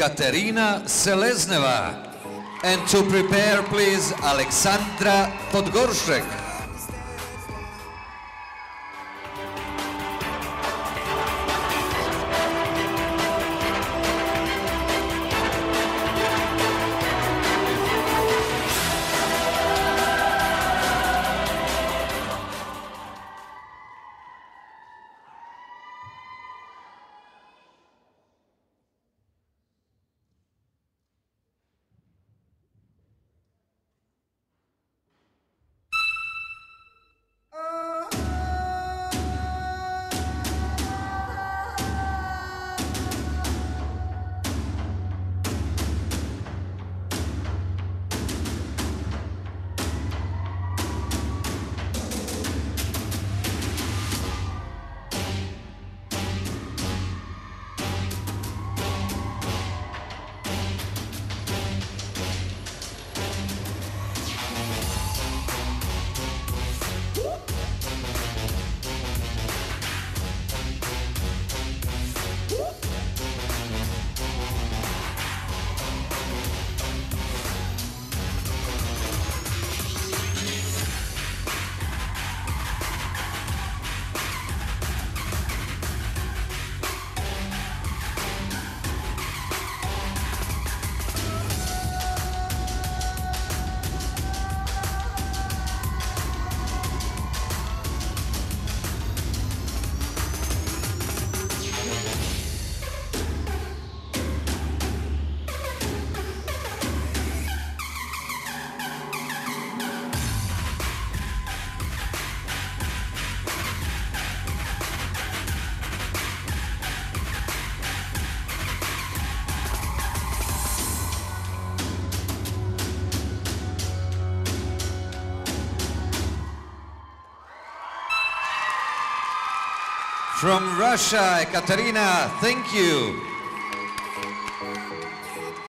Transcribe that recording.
Katerina Selezneva. And to prepare, please, Alexandra Podgorszek. From Russia, Ekaterina, thank you.